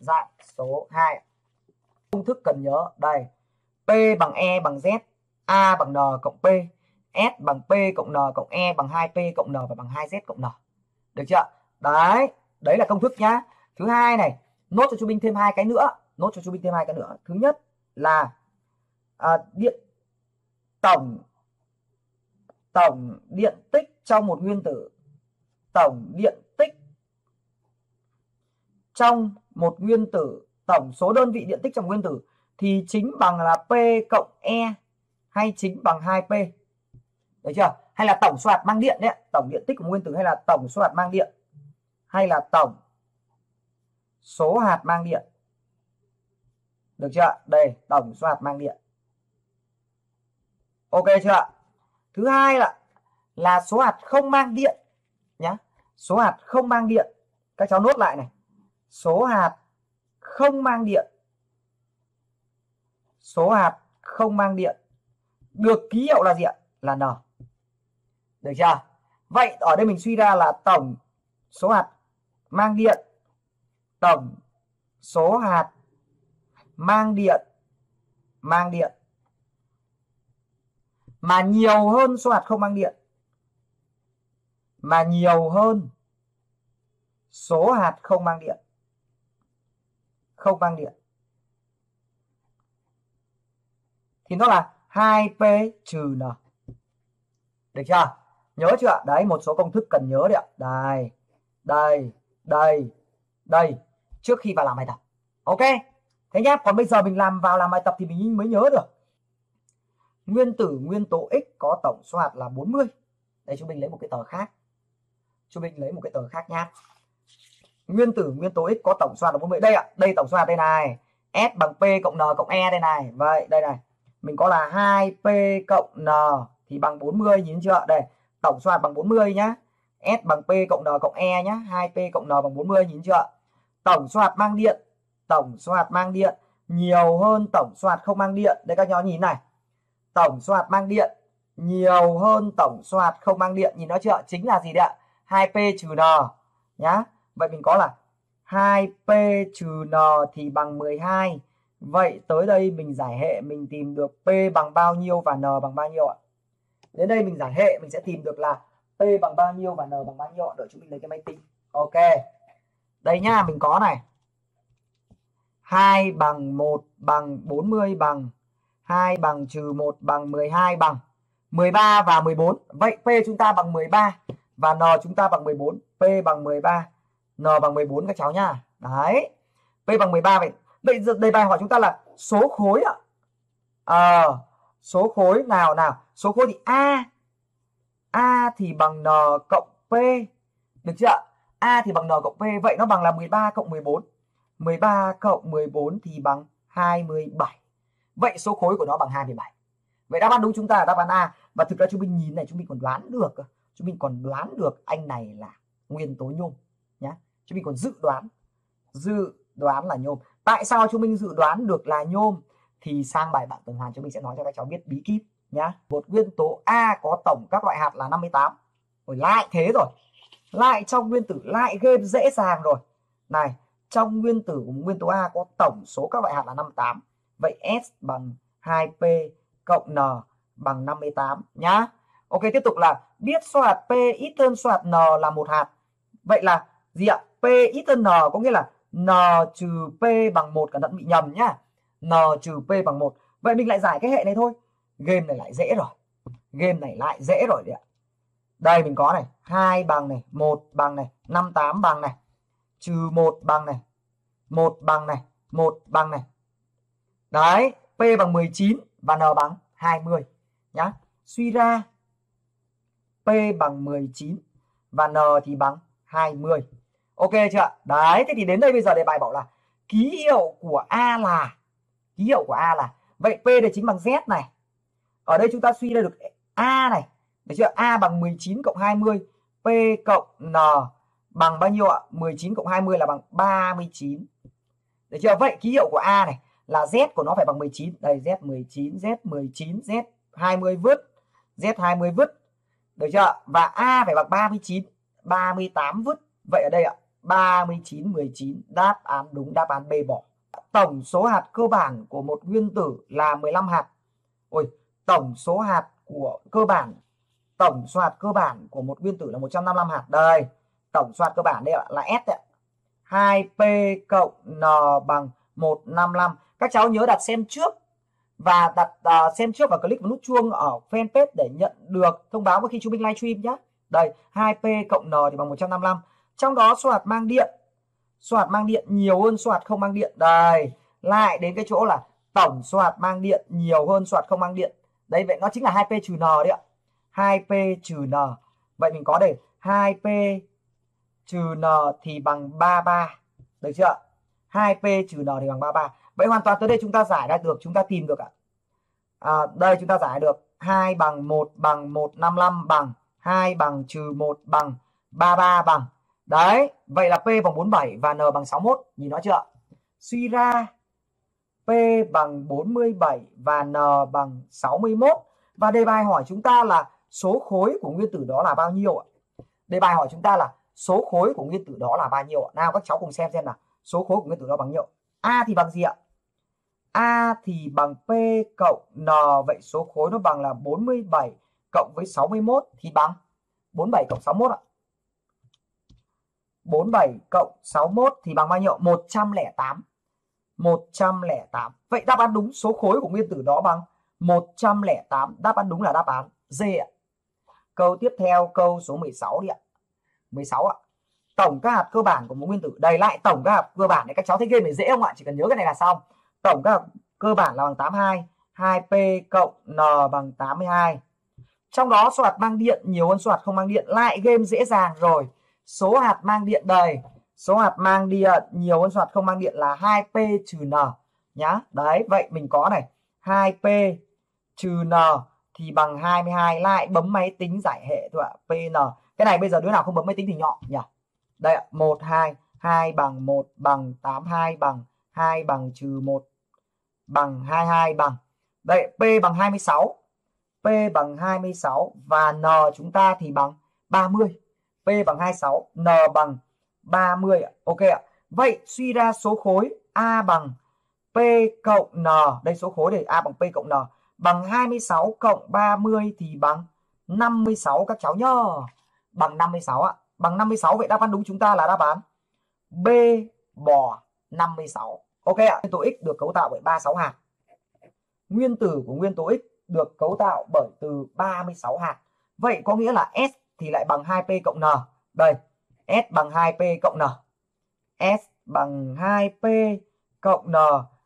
dạng số 2 công thức cần nhớ. Đây. P bằng E bằng Z A bằng N cộng P S bằng P cộng N cộng E bằng 2P cộng N và bằng 2Z cộng N. Được chưa đấy. Đấy là công thức nhá. Thứ hai này nốt cho chú Minh thêm hai cái nữa. Nốt cho chú Minh thêm hai cái nữa. Thứ nhất là à, điện tổng tổng điện tích trong một nguyên tử. Tổng điện tích trong một nguyên tử tổng số đơn vị điện tích trong nguyên tử thì chính bằng là P cộng E hay chính bằng 2P. Được chưa? Hay là tổng số hạt mang điện đấy, tổng điện tích của nguyên tử hay là tổng số hạt mang điện hay là tổng số hạt mang điện. Được chưa? Đây, tổng số hạt mang điện. Ok chưa? Thứ hai là là số hạt không mang điện nhá. Số hạt không mang điện. Các cháu nốt lại này. Số hạt không mang điện. Số hạt không mang điện được ký hiệu là gì ạ? Là N. Được chưa? Vậy ở đây mình suy ra là tổng số hạt mang điện, tổng số hạt mang điện mang điện mà nhiều hơn số hạt không mang điện mà nhiều hơn số hạt không mang điện không mang điện. Thì nó là 2p trừ n. Được chưa? Nhớ chưa? Đấy, một số công thức cần nhớ đấy ạ. Đây đây đây đây. Trước khi vào làm bài tập. Ok? Thế nhá, còn bây giờ mình làm vào làm bài tập thì mình mới nhớ được. Nguyên tử nguyên tố x có tổng số hạt là 40 đây, chúng mình lấy một cái tờ khác. Chúng mình lấy một cái tờ khác nhá nguyên tử nguyên tố x có tổng số là 40 đây ạ. Đây tổng số đây này. S bằng p cộng n cộng e đây này. Vậy, đây này. Mình có là 2p cộng n thì bằng 40 nhìn chưa? Đây, tổng số bằng 40 nhá. S bằng P cộng N cộng E nhá. 2P cộng N bằng 40 nhìn chưa? Tổng số mang điện. Tổng số mang điện. Nhiều hơn tổng số không mang điện. Đây các nhóm nhìn này. Tổng số mang điện. Nhiều hơn tổng số không mang điện. Nhìn nó chưa? Chính là gì đấy ạ? 2P trừ N nhá vậy mình có là 2P trừ N thì bằng 12 Vậy tới đây mình giải hệ mình tìm được P bằng bao nhiêu và N bằng bao nhiêu ạ? Đến đây mình giải hệ mình sẽ tìm được là P bằng bao nhiêu và N bằng bao nhiêu ạ? Đợi chúng mình lấy cái máy tính. Ok. Đây nhá, mình có này. 2 bằng 1 bằng 40 bằng 2 bằng trừ 1 bằng 12 bằng 13 và 14. Vậy P chúng ta bằng 13 và N chúng ta bằng 14. P bằng 13, N bằng 14 các cháu nhá. Đấy. P bằng 13 vậy Vậy giờ đề bài hỏi chúng ta là số khối ạ. À, số khối nào nào? Số khối thì A. A thì bằng N cộng P. Được chưa ạ? A thì bằng N cộng P. Vậy nó bằng là 13 cộng 14. 13 cộng 14 thì bằng 27. Vậy số khối của nó bằng 27. Vậy đáp án đúng chúng ta là đáp án A. Và thực ra chúng mình nhìn này chúng mình còn đoán được. Chúng mình còn đoán được anh này là nguyên tố nhôm chứ Chúng mình còn dự đoán. Dự đoán là nhôm. Tại sao chúng mình dự đoán được là nhôm? Thì sang bài bản tuần hoàn chúng mình sẽ nói cho các cháu biết bí kíp nhá. Một nguyên tố A có tổng các loại hạt là 58 rồi lại thế rồi. Lại trong nguyên tử, lại game dễ dàng rồi. Này, trong nguyên tử của nguyên tố A có tổng số các loại hạt là 58 vậy S bằng 2P cộng N bằng 58 nhá. Ok, tiếp tục là biết số hạt P ít hơn số hạt N là một hạt. Vậy là gì ạ P ít hơn N, có nghĩa là n trừ p bằng 1 cẩn thận bị nhầm nhá. N trừ p bằng 1 vậy mình lại giải cái hệ này thôi. Game này lại dễ rồi. Game này lại dễ rồi đấy ạ. Đây mình có này, hai bằng này, một bằng này, năm tám bằng này, trừ một bằng này, một bằng này, một bằng này. Đấy, p bằng 19 và n bằng 20 nhá. Suy ra, p bằng 19 và n thì bằng 20 ok chưa đấy, thế thì đến đây bây giờ đề bài bảo là ký hiệu của a là, ký hiệu của a là, vậy p là chính bằng z này. Ở đây chúng ta suy ra được a này. Được chưa? A bằng 19 cộng 20 p cộng n bằng bao nhiêu ạ? 19 cộng 20 là bằng 39 được chưa? Vậy ký hiệu của a này là z của nó phải bằng 19 đây, z 19 z 19 z 20 vứt, z 20 vứt. Được chưa và a phải bằng 39 38 vứt. Vậy ở đây ạ 39 19 đáp án đúng đáp án B bỏ. Tổng số hạt cơ bản của một nguyên tử là 15 hạt. Ôi tổng số hạt của cơ bản tổng số hạt cơ bản của một nguyên tử là 155 hạt. Đây tổng số hạt cơ bản đây là S đấy 2P cộng N bằng 155 các cháu nhớ đặt xem trước và đặt uh, xem trước và click vào nút chuông ở fanpage để nhận được thông báo mỗi khi chúng mình livestream nhé đây 2P cộng N thì bằng 155 trong đó soạt mang điện. Soạt mang điện nhiều hơn soạt không mang điện. Đây lại đến cái chỗ là tổng soạt mang điện nhiều hơn soạt không mang điện. Đấy vậy nó chính là 2p trừ n đấy ạ. 2p trừ n. Vậy mình có để 2p trừ n thì bằng 33 được chưa 2p trừ n thì bằng 33 vậy hoàn toàn tới đây chúng ta giải ra được chúng ta tìm được ạ. À, đây chúng ta giải được. 2 bằng 1 bằng 155 bằng 2 bằng trừ 1 bằng 33 bằng. Đấy, vậy là P bằng 47 và N bằng 61. Nhìn nó chưa? Suy ra P bằng 47 và N bằng 61. Và đề bài hỏi chúng ta là số khối của nguyên tử đó là bao nhiêu ạ? Đề bài hỏi chúng ta là số khối của nguyên tử đó là bao nhiêu ạ? Nào các cháu cùng xem xem nào. Số khối của nguyên tử đó bằng nhiêu? A thì bằng gì ạ? A thì bằng P cộng N. Vậy số khối nó bằng là 47 cộng với 61 thì bằng 47 cộng 61 ạ. 47 cộng 61 thì bằng bao nhiêu? 108. 108. Vậy đáp án đúng số khối của nguyên tử đó bằng 108. Đáp án đúng là đáp án D ạ. Câu tiếp theo, câu số 16 đi ạ. 16 ạ. Tổng các hạt cơ bản của một nguyên tử. Đây lại tổng các hạt cơ bản này các cháu thấy game này dễ không ạ? Chỉ cần nhớ cái này là xong. Tổng các hạt cơ bản là bằng 82. 2P cộng N bằng 82. Trong đó số hạt mang điện, nhiều hơn số hạt không mang điện. Lại game dễ dàng rồi số hạt mang điện đầy. Số hạt mang điện, nhiều hơn số hạt không mang điện là 2p trừ n, nhá. Đấy, vậy mình có này. 2p trừ n thì bằng 22 lại bấm máy tính giải hệ thôi ạ pn cái này bây giờ đứa nào không bấm máy tính thì nhọ, nhỉ? Đây ạ 1 2 2 bằng 1 bằng 82 bằng 2 bằng trừ 1 bằng 22 bằng. Đây p bằng 26 p bằng 26 và n chúng ta thì bằng 30 P bằng 26, N bằng 30. Ok ạ. Vậy suy ra số khối A bằng P cộng N. Đây số khối để A bằng P cộng N. Bằng 26 cộng 30 thì bằng 56 các cháu nhớ. Bằng 56 ạ. Bằng 56 vậy đáp án đúng chúng ta là đáp án B bò 56. Ok ạ. Nguyên tố X được cấu tạo bởi 36 hạt. Nguyên tử của nguyên tố X được cấu tạo bởi từ 36 hạt. Vậy có nghĩa là S thì lại bằng 2p cộng n. Đây, S bằng 2p cộng n. S bằng 2p cộng n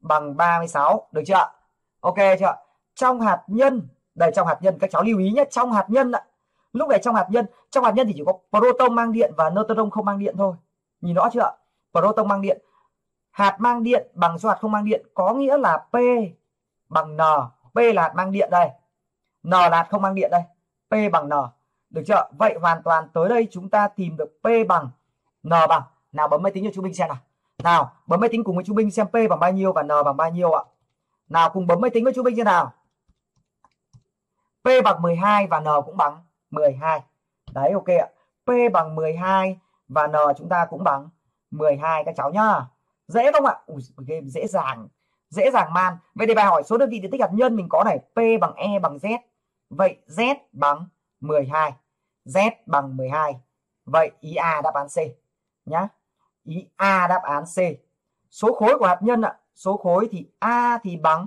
bằng 36, được chưa Ok chưa Trong hạt nhân, đây trong hạt nhân các cháu lưu ý nhé, trong hạt nhân ạ. Lúc này trong hạt nhân, trong hạt nhân thì chỉ có proton mang điện và neutron không mang điện thôi. Nhìn rõ chưa Proton mang điện. Hạt mang điện bằng số hạt không mang điện có nghĩa là P bằng N. P là hạt mang điện đây. N là hạt không mang điện đây. P bằng N. Được chưa? Vậy hoàn toàn tới đây chúng ta tìm được P bằng N bằng. Nào bấm máy tính cho chúng mình xem nào. Nào, bấm máy tính cùng với chúng mình xem P bằng bao nhiêu và N bằng bao nhiêu ạ. Nào cùng bấm máy tính với chúng mình xem nào. P bằng 12 và N cũng bằng 12. Đấy ok ạ. P bằng 12 và N chúng ta cũng bằng 12 các cháu nhá. Dễ không ạ? Ui, game dễ dàng. Dễ dàng man. Vậy đề bài hỏi số đơn vị diện tích hạt nhân mình có này P bằng E bằng Z. Vậy Z bằng 12. Z bằng 12. Vậy ý A đáp án C nhá. Ý A đáp án C. Số khối của hạt nhân ạ, số khối thì A thì bằng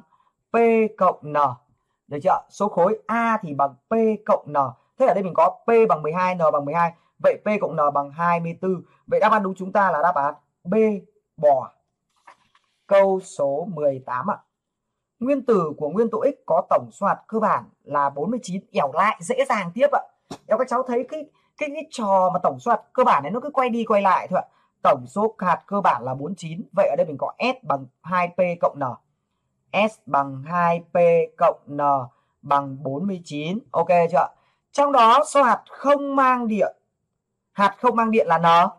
P cộng N. Được chưa? Số khối A thì bằng P cộng N. Thế ở đây mình có P bằng 12, N bằng 12. Vậy P cộng N bằng 24. Vậy đáp án đúng chúng ta là đáp án B bò. Câu số 18 ạ. Nguyên tử của nguyên tố X có tổng số hạt cơ bản là 49. Ẻo lại dễ dàng tiếp ạ. Ẻo các cháu thấy cái cái cái trò mà tổng số hạt cơ bản này nó cứ quay đi quay lại thôi ạ. Tổng số hạt cơ bản là 49. Vậy ở đây mình có S bằng 2P cộng N. S bằng 2P cộng N bằng 49. Ok chưa? ạ Trong đó số hạt không mang điện. Hạt không mang điện là N.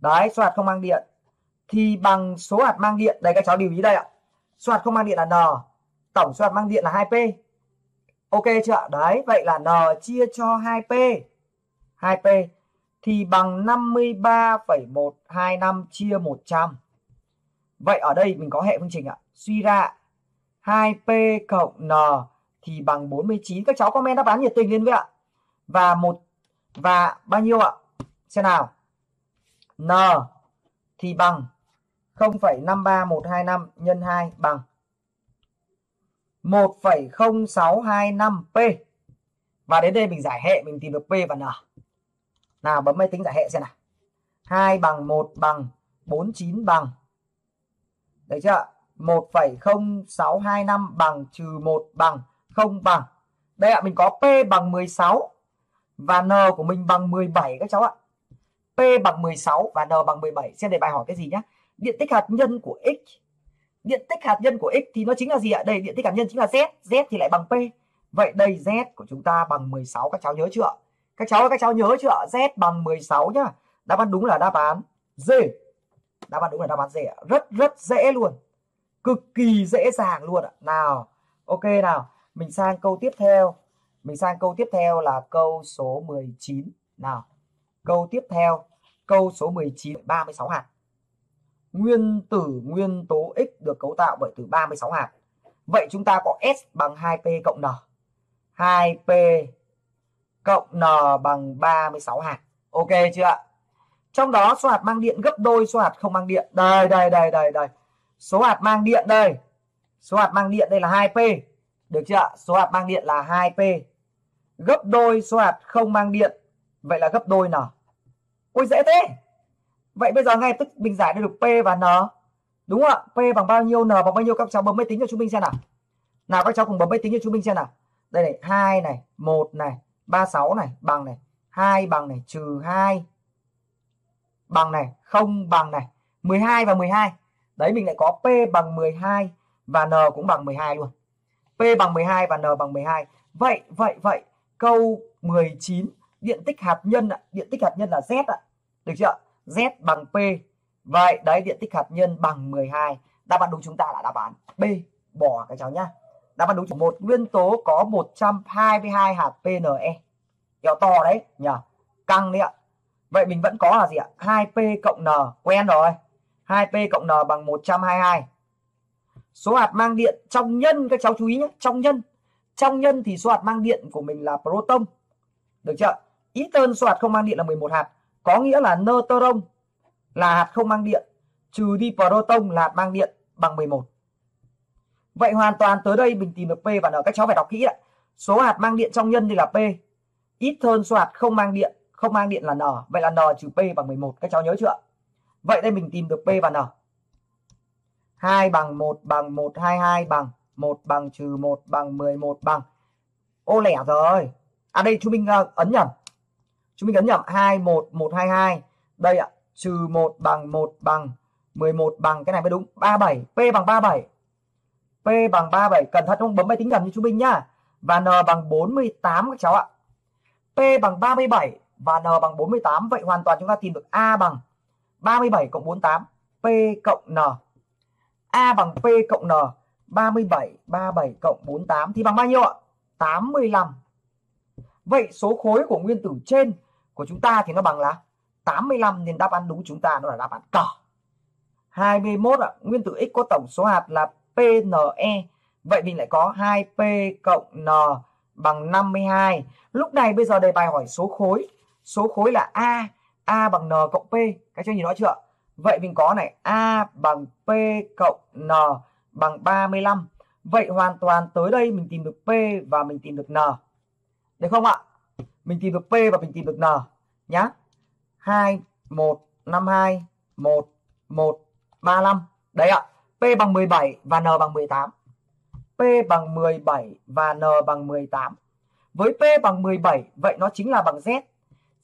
Đấy, số hạt không mang điện. Thì bằng số hạt mang điện. Đây các cháu lưu ý đây ạ số hạt không mang điện là n tổng số hạt mang điện là 2p ok chưa đấy vậy là n chia cho 2p 2p thì bằng 53,125 chia 100. Vậy ở đây mình có hệ phương trình ạ. Suy ra 2P cộng N thì bằng 49. Các cháu comment đáp án nhiệt tình lên với ạ. Và một và bao nhiêu ạ? Xem nào. N thì bằng 0,53125 nhân 2 bằng 1,0625P. Và đến đây mình giải hệ mình tìm được P và N. Nào bấm máy tính giải hệ xem nào. 2 bằng 1 bằng 49 bằng. Đấy chưa? 1,0625 bằng trừ 1 bằng 0 bằng. Đây ạ, mình có P bằng 16 và N của mình bằng 17 các cháu ạ. P bằng 16 và N bằng 17. Xem đề bài hỏi cái gì nhé. Điện tích hạt nhân của x. Điện tích hạt nhân của x thì nó chính là gì ạ? Đây, điện tích hạt nhân chính là Z. Z thì lại bằng P. Vậy đây Z của chúng ta bằng 16 các cháu nhớ chưa? Các cháu các cháu nhớ chưa? Z bằng 16 nhá. Đáp án đúng là đáp án D. Đáp án đúng là đáp án D ạ. Rất rất dễ luôn. Cực kỳ dễ dàng luôn ạ. Nào. Ok nào. Mình sang câu tiếp theo. Mình sang câu tiếp theo là câu số 19. Nào. Câu tiếp theo. Câu số 19 36 hạt. Nguyên tử nguyên tố X được cấu tạo bởi từ 36 hạt. Vậy chúng ta có S bằng 2P cộng N. 2P cộng N bằng 36 hạt. Ok chưa ạ? Trong đó số hạt mang điện gấp đôi số hạt không mang điện. Đây đây đây đây đây. Số hạt mang điện đây. Số hạt mang điện đây là 2P. Được chưa ạ? Số hạt mang điện là 2P. Gấp đôi số hạt không mang điện. Vậy là gấp đôi N. Ôi, dễ thế. Vậy bây giờ ngay tức mình giải được P và N. Đúng không ạ? P bằng bao nhiêu, N bằng bao nhiêu các cháu bấm máy tính cho chúng mình xem nào. Nào các cháu cùng bấm máy tính cho chúng mình xem nào. Đây này, 2 này, 1 này, 36 này, bằng này, 2 bằng này, trừ 2 bằng này, 0 bằng này, 12 và 12. Đấy mình lại có P bằng 12 và N cũng bằng 12 luôn. P bằng 12 và N bằng 12. Vậy, vậy, vậy, câu 19, điện tích hạt nhân ạ, điện tích hạt nhân là Z ạ. Được chưa? ạ? Z bằng P. Vậy, đấy điện tích hạt nhân bằng 12. Đáp án đúng chúng ta là đáp án B. Bỏ cái cháu nhá. Đáp án đúng một nguyên tố có 122 hạt PNE. Kéo to đấy nhỉ. Căng đấy ạ. Vậy mình vẫn có là gì ạ? 2P cộng N. Quen rồi. 2P cộng N bằng 122. Số hạt mang điện trong nhân các cháu chú ý nhé. Trong nhân. Trong nhân thì số hạt mang điện của mình là proton. Được chưa? Ít hơn số hạt không mang điện là 11 hạt. Có nghĩa là neutron là hạt không mang điện. Trừ đi proton là hạt mang điện bằng 11. Vậy hoàn toàn tới đây mình tìm được P và N. Các cháu phải đọc kỹ đấy. Số hạt mang điện trong nhân thì là P. Ít hơn số hạt không mang điện. Không mang điện là N. Vậy là N trừ P bằng 11. Các cháu nhớ chưa? Vậy đây mình tìm được P và N. 2 bằng 1 bằng 122 bằng 1 bằng trừ 1 bằng 11 bằng. Ô lẻ rồi. À đây chúng mình uh, ờ, ấn nhầm. Chúng mình ấn nhầm 21122 Đây ạ. Trừ 1 bằng 1 bằng 11 bằng cái này mới đúng. 37. P bằng 37. P bằng 37. Cẩn thận không bấm máy tính nhầm như chúng mình nhá. Và N bằng 48 các cháu ạ. P bằng 37 và N bằng 48. Vậy hoàn toàn chúng ta tìm được A bằng 37 cộng 48. P cộng N. A bằng P cộng N. 37, 37 cộng 48 thì bằng bao nhiêu ạ? 85. Vậy số khối của nguyên tử trên của chúng ta thì nó bằng là 85 nên đáp án đúng chúng ta nó là đáp án cỏ. 21 ạ, nguyên tử X có tổng số hạt là PNE. Vậy mình lại có 2P cộng N bằng 52. Lúc này bây giờ đề bài hỏi số khối. Số khối là A, A bằng N cộng P. Các cho nhìn rõ chưa? Vậy mình có này A bằng P cộng N bằng 35. Vậy hoàn toàn tới đây mình tìm được P và mình tìm được N. Được không ạ? Mình tìm được P và mình tìm được N. Nhá. 2, 1, 5 2 1, 1, 3 5 Đấy ạ. P bằng 17 và N bằng 18. P bằng 17 và N bằng 18. Với P bằng 17, vậy nó chính là bằng Z.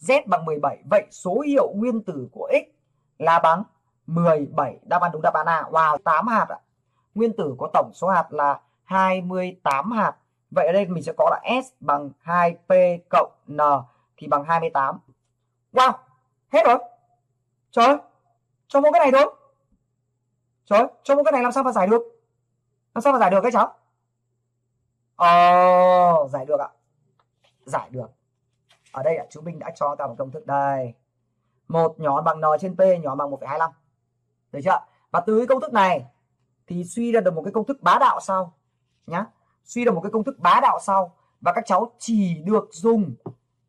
Z bằng 17. Vậy số hiệu nguyên tử của X là bằng 17. Đáp án đúng đáp án A. Wow, 8 hạt ạ. Nguyên tử có tổng số hạt là 28 hạt. Vậy ở đây mình sẽ có là S bằng 2P cộng N thì bằng 28. Wow, hết rồi. Trời ơi, cho mỗi cái này thôi. Trời ơi, cho mỗi cái này làm sao mà giải được? Làm sao mà giải được cái cháu? Ờ, giải được ạ. Giải được. Ở đây ạ, chú Minh đã cho ta một công thức đây. một nhỏ bằng n trên p nhỏ bằng 1,25 được chưa và từ cái công thức này thì suy ra được một cái công thức bá đạo sau nhá suy ra một cái công thức bá đạo sau. Và các cháu chỉ được dùng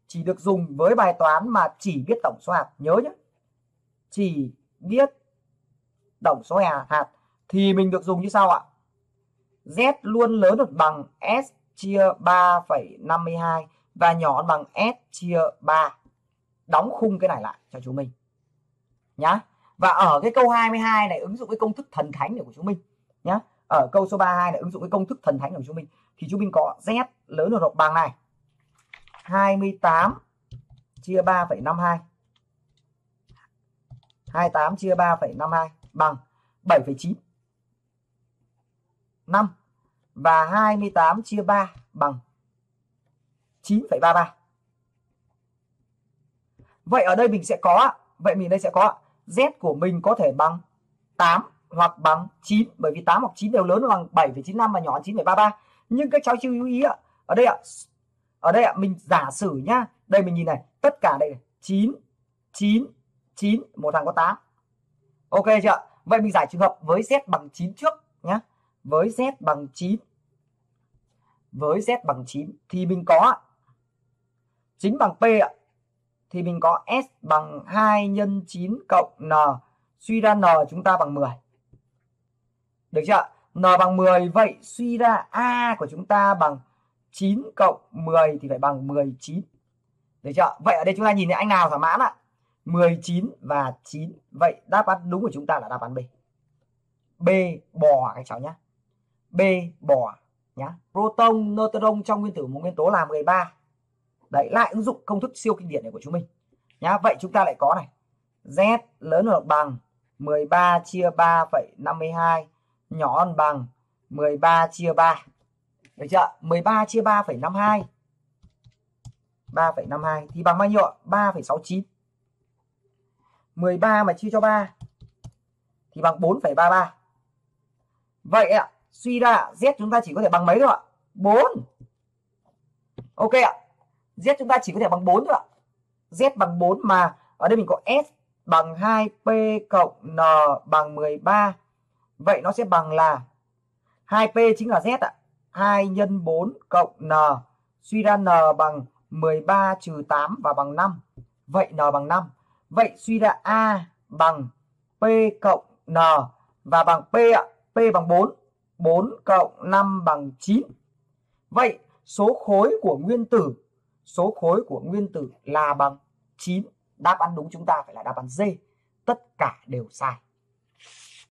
chỉ được dùng với bài toán mà chỉ biết tổng số hạt. Nhớ nhé. Chỉ biết tổng số hạt thì mình được dùng như sau ạ. Z luôn lớn hơn bằng s chia 3,52 và nhỏ bằng s chia 3 đóng khung cái này lại cho chúng mình nhá. Và ở cái câu 22 này ứng dụng cái công thức thần thánh của chúng mình nhá ở câu số 32 là ứng dụng cái công thức thần thánh của chúng mình thì chúng mình có z lớn hơn hoặc bằng này. 28 chia 3,52 28 chia 3,52 bằng 7,9 5 và 28 chia 3 bằng 9,33 Vậy ở đây mình sẽ có vậy mình đây sẽ có z của mình có thể bằng 8 hoặc bằng 9 bởi vì 8 hoặc 9 đều lớn bằng 7,95 và nhỏ 9,33 nhưng các cháu chú ý ạ ở đây ạ ở đây ạ mình giả sử nhá. Đây mình nhìn này tất cả đây 9 9 9 một thằng có 8 ok chưa vậy mình giải trường hợp với z bằng 9 trước nhá. Với z bằng 9 với z bằng 9 thì mình có chính bằng p ạ thì mình có s bằng 2 nhân 9 cộng n suy ra n chúng ta bằng 10 được chưa n bằng 10 vậy suy ra a của chúng ta bằng 9 cộng 10 thì phải bằng 19 được chưa vậy ở đây chúng ta nhìn thấy anh nào thỏa mãn ạ? 19 và 9 vậy đáp án đúng của chúng ta là đáp án B. B bò các cháu nhé B bò nhá? Proton neutron trong nguyên tử một nguyên tố là 13 đấy lại ứng dụng công thức siêu kinh điển này của chúng mình. Nhá vậy chúng ta lại có này. Z lớn hơn bằng 13 chia 3,52 nhỏ hơn bằng 13 chia 3 được chưa 13 chia 3,52 3,52 thì bằng bao nhiêu ạ? 3,69 13 mà chia cho 3 thì bằng 4,33 vậy ạ suy ra z chúng ta chỉ có thể bằng mấy thôi ạ? 4 ok ạ. Z chúng ta chỉ có thể bằng 4 thôi ạ. Z bằng 4 mà ở đây mình có s bằng 2p cộng n bằng 13 vậy nó sẽ bằng là 2p chính là z ạ. 2 nhân 4 cộng n suy ra n bằng 13 trừ 8 và bằng 5 vậy n bằng 5 vậy suy ra a bằng p cộng n và bằng p ạ. P bằng 4 4 cộng 5 bằng 9 vậy số khối của nguyên tử, số khối của nguyên tử là bằng 9 đáp án đúng chúng ta phải là đáp án D tất cả đều sai.